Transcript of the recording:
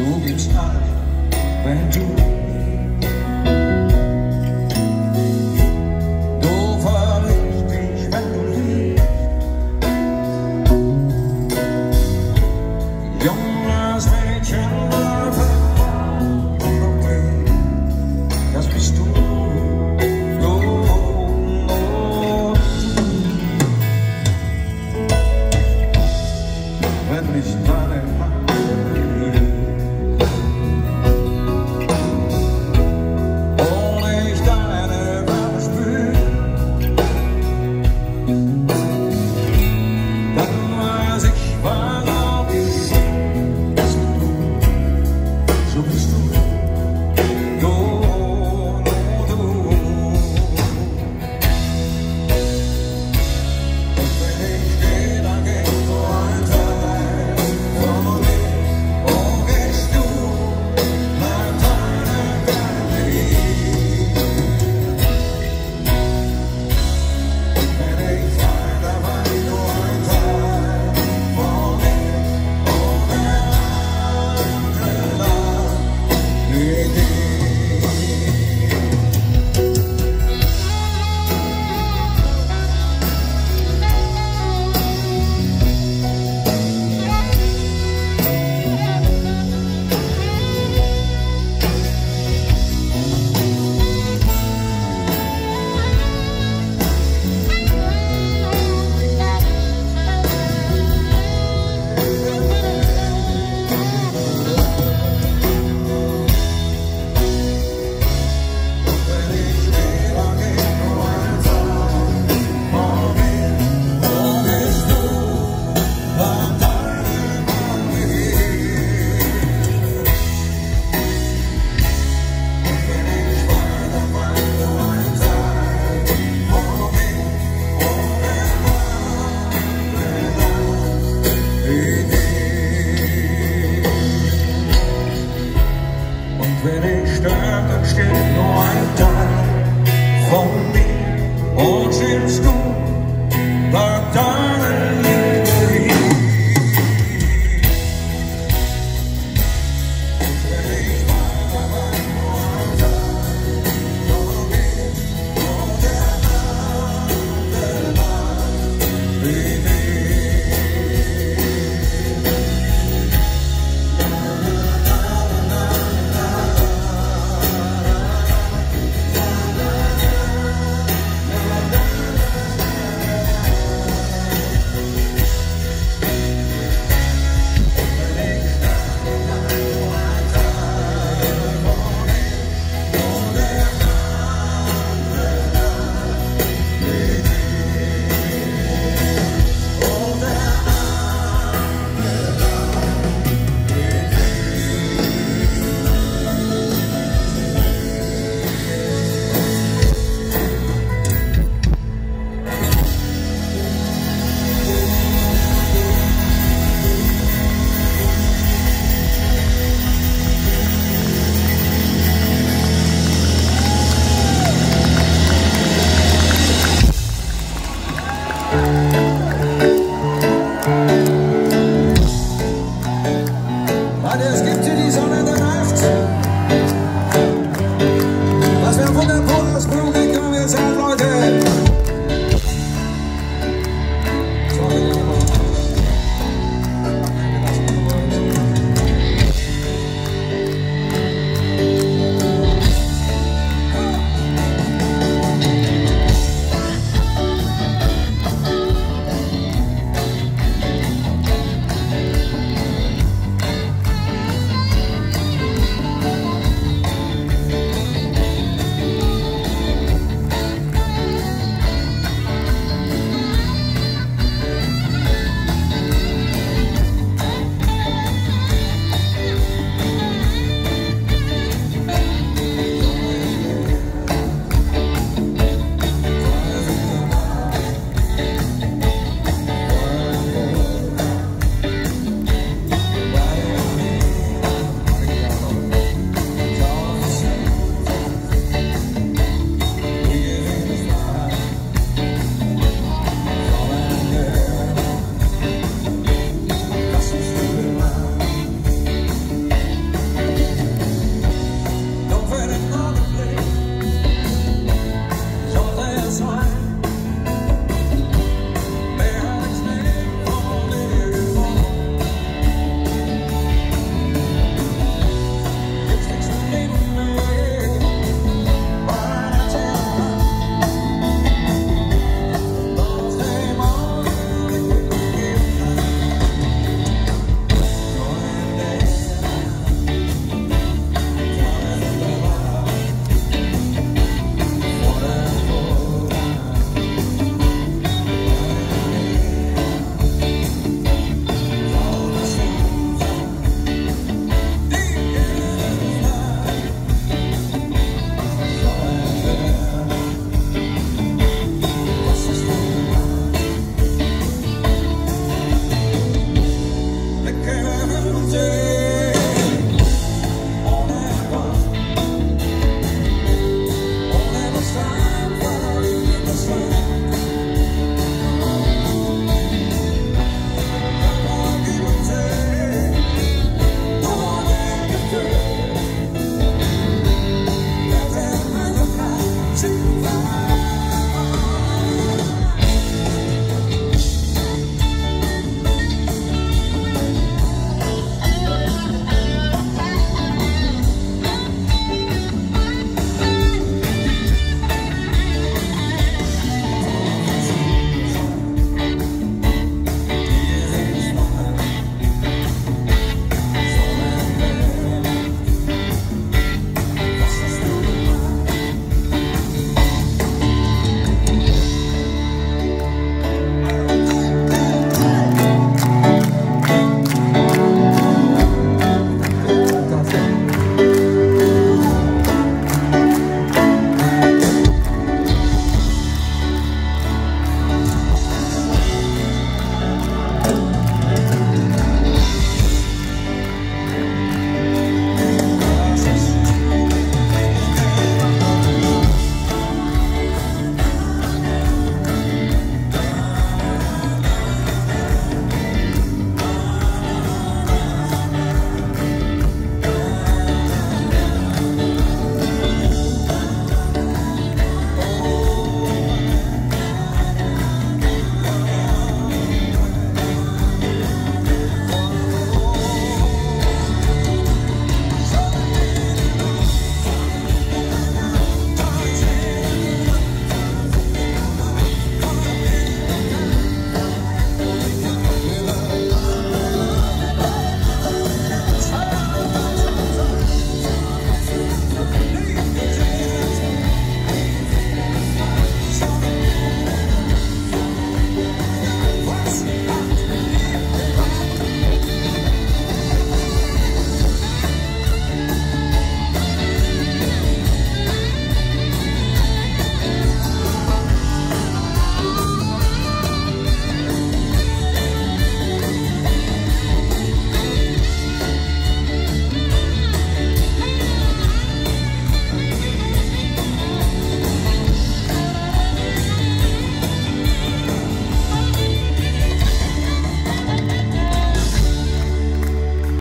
du do?